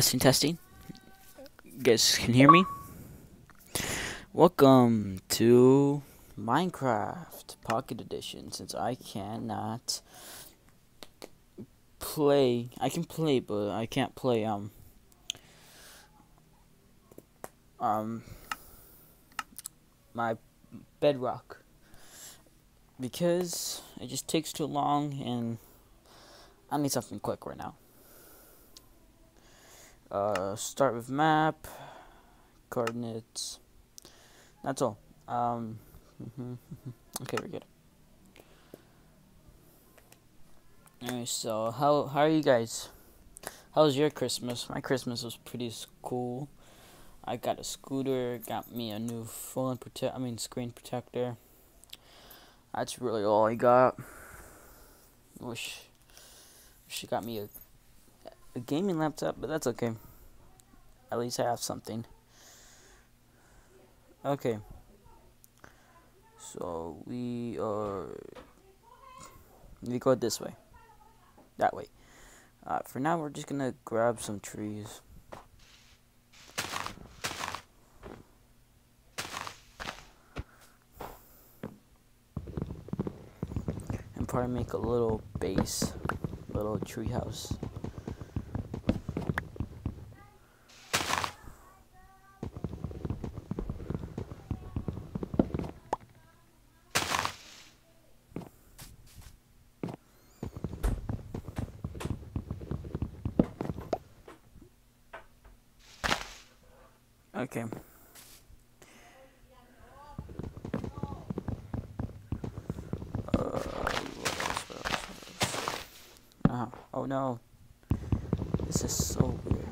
Testing, testing. You guys can hear me? Welcome to Minecraft Pocket Edition. Since I cannot play, I can play, but I can't play, um, um, my bedrock. Because it just takes too long and I need something quick right now. Uh, start with map, coordinates. That's all. Um, okay, we're good. Alright, so how how are you guys? How was your Christmas? My Christmas was pretty cool. I got a scooter, got me a new phone protect. I mean screen protector. That's really all I got. Wish she got me a a gaming laptop, but that's okay. At least I have something. Okay. So we are. We go this way. That way. Uh, for now, we're just gonna grab some trees. And probably make a little base, little tree house. Okay. Uh, what else, what else, what else? Uh-huh. Oh no. This is so weird.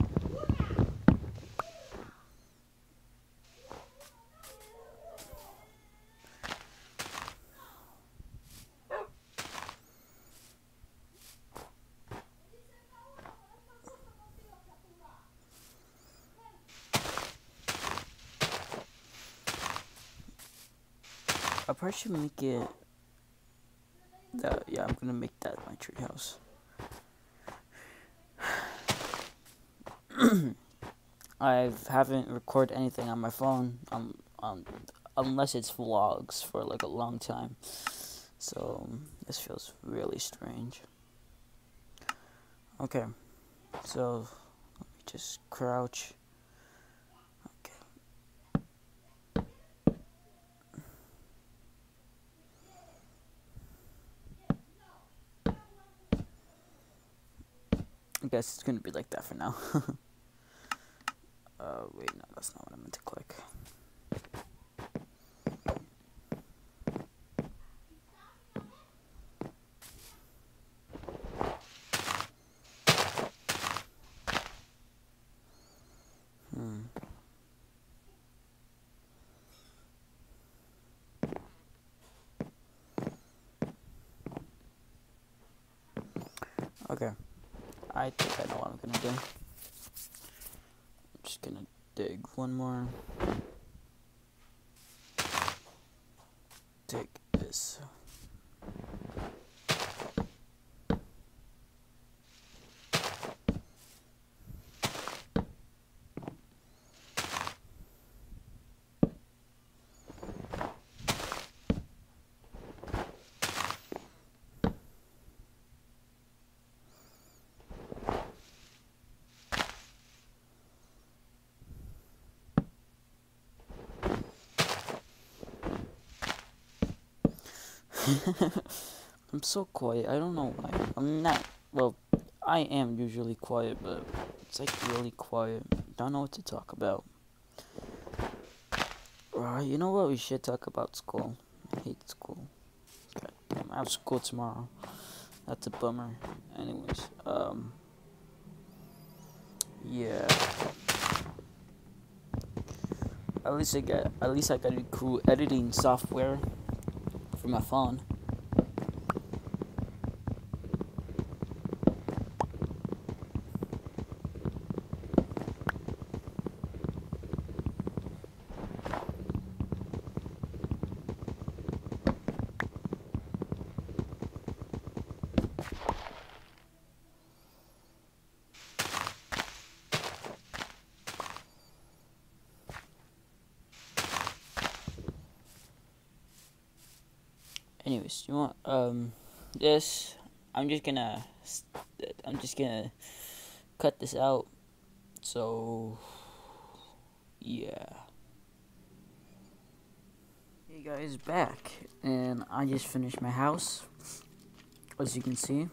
I probably should make it. That yeah, I'm gonna make that my treehouse. I haven't recorded anything on my phone, um, um, unless it's vlogs for like a long time. So this feels really strange. Okay, so let me just crouch. I guess it's gonna be like that for now. wait, no, that's not what I meant to click. Hmm. Okay. I think I know what I'm gonna do. I'm just gonna dig one more. Dig this. I'm so quiet. I don't know why. I'm not. Well, I am usually quiet, but it's like really quiet. Don't know what to talk about. Uh, you know what? We should talk about school. I hate school. God damn, I have school tomorrow. That's a bummer. Anyways, um, yeah. At least I got. At least I got a cool editing software for my phone. Anyways, you want um this? I'm just gonna I'm just gonna cut this out. So yeah. Hey guys, back and I just finished my house. As you can see,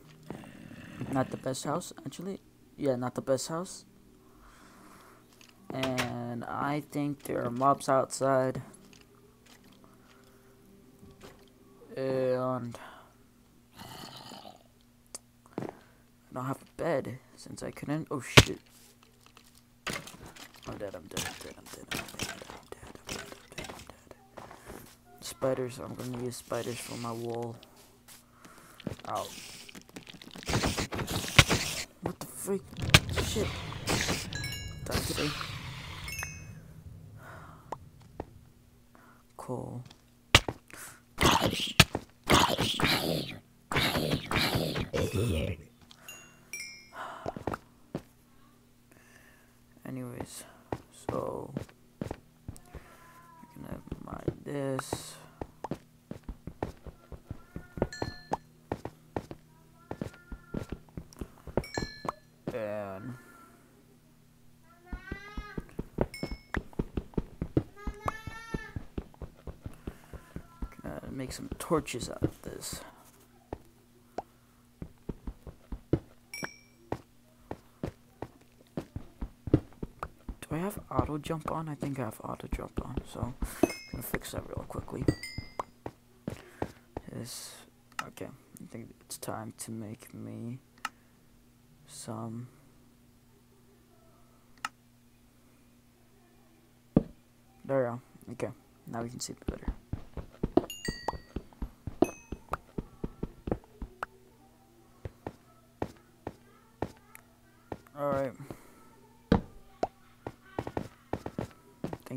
not the best house actually. Yeah, not the best house. And I think there are mobs outside. And I don't have a bed since I couldn't. Oh shit. I'm dead, I'm dead, I'm dead, I'm dead, I'm dead, I'm dead, I'm dead, I'm dead, I'm dead, I'm. Spiders, I'm gonna use spiders for my wall. Ow. What the freak? Shit. Die today. Cool. Anyways, so I can have my this. And gonna make some torches out of this. Have auto jump on? I think I have auto jump on, so I'm gonna fix that real quickly. Is okay. I think it's time to make me some There we go. Okay. Now we can see it better.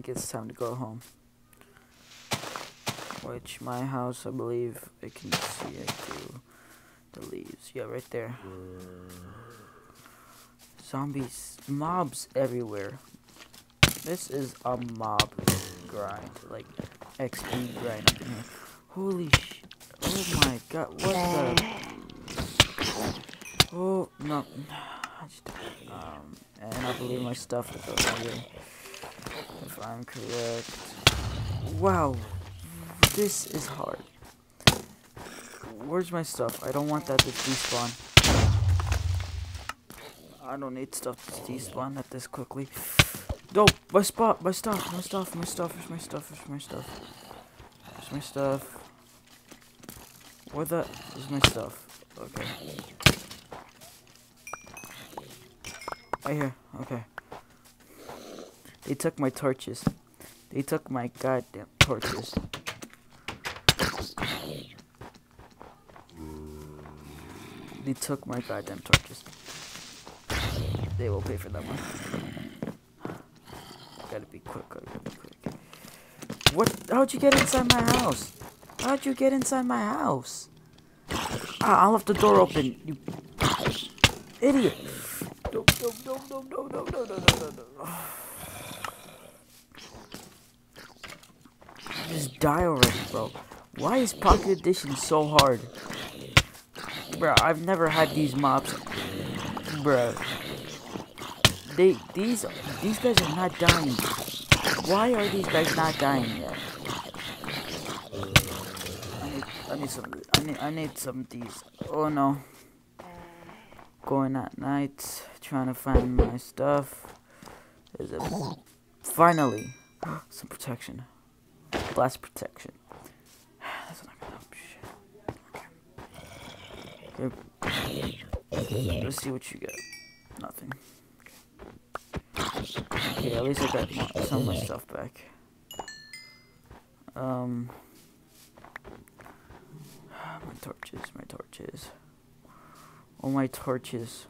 It's time to go home. Which my house, I believe, I can see it through the leaves. Yeah, right there. Zombies, mobs everywhere. This is a mob grind, like XP grind. Holy sh! Oh my god! What the? Oh no! I just- Um, and I believe my stuff is over here. If I'm correct. Wow, this is hard. Where's my stuff? I don't want that to despawn. I don't need stuff to despawn at this quickly. No, my spot, my stuff, my stuff, my stuff, where's my stuff, where's my stuff? Where's my stuff? Where the is my stuff? Okay. Right here, okay. They took my torches. They took my goddamn torches. They took my goddamn torches. They will pay for that one. Gotta be quick, gotta be quick. What? How'd you get inside my house? How'd you get inside my house? Ah, I left the door open, you idiot. No, no, no, no, no, no, no, no, no, no. Just die already, bro. Why is Pocket Edition so hard? Bro, I've never had these mobs. Bro. They these these guys are not dying. Why are these guys not dying yet? I need I need some I need I need some of these. Oh no. Going at night, trying to find my stuff. Is it finally some protection. Blast protection. That's not gonna help shit. Okay. Okay. Let's see what you get. Nothing. Okay, at least I got some of my stuff back. Um, my torches, my torches. All my torches.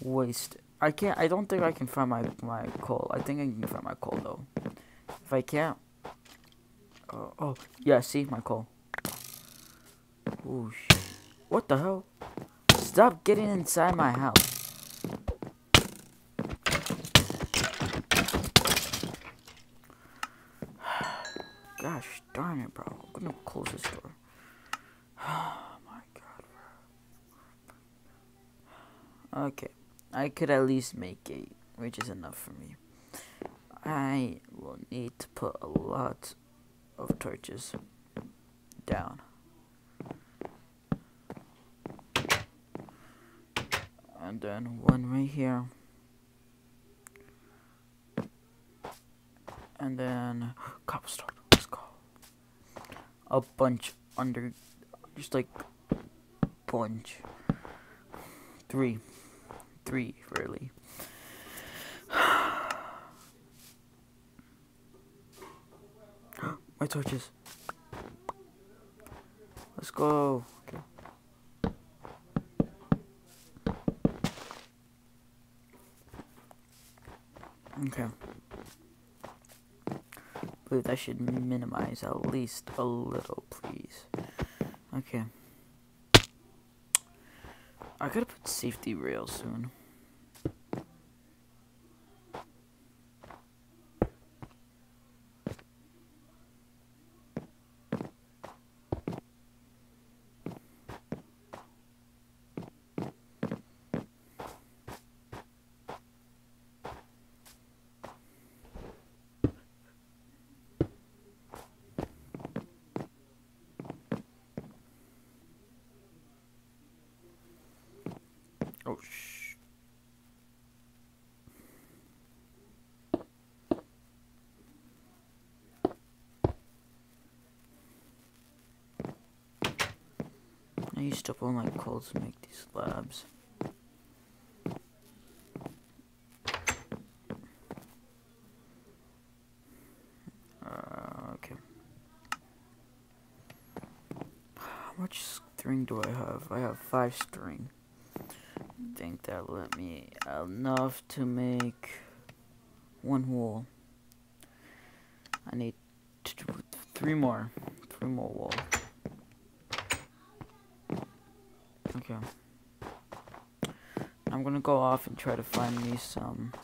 Waste. I can't. I don't think I can find my my coal. I think I can find my coal though. If I can't. Oh, oh yeah. See my call. Oh shit. What the hell? Stop getting inside my house. Gosh darn it, bro. I'm gonna close this door. Oh my god. Okay. I could at least make eight, which is enough for me. I will need to put a lot of torches down. And then one right here. And then cobblestone. Let's go. A bunch under, just like bunch. Three, three really. My torches. Let's go. Okay. Okay. But that should minimize at least a little, please. Okay. I gotta put safety rails soon. Shh. I used up all my coal to make these slabs. Uh, okay. How much string do I have? I have five string think that let me enough to make one wool. I need three more, three more wool. Okay. I'm gonna go off and try to find me some,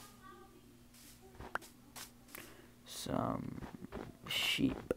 some sheep.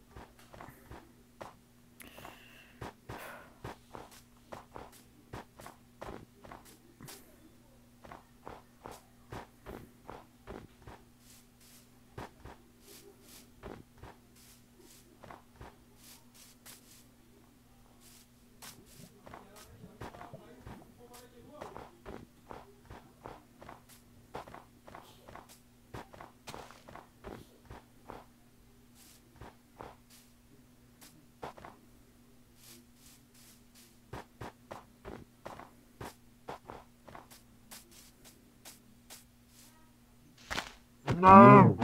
No,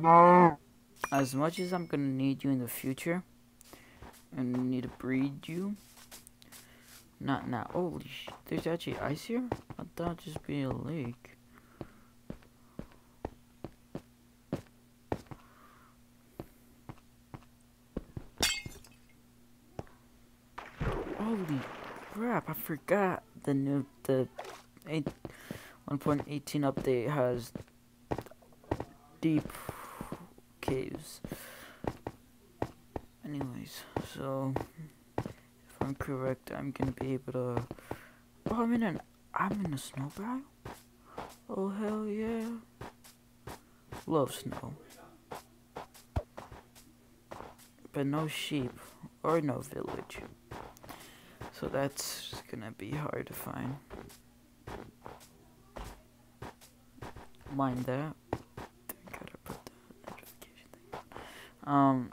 no. As much as I'm gonna need you in the future, and need to breed you. Not now. Holy sh! There's actually ice here. I thought it'd just be a lake. Holy crap! I forgot the new the eight 1.18 update has deep caves. Anyways, so if I'm correct, I'm gonna be able to. Oh, I'm in an. I'm in a snow biome. Oh hell yeah! Love snow, but no sheep or no village. So that's gonna be hard to find. Mind that. Gotta put the notification thing on. Um.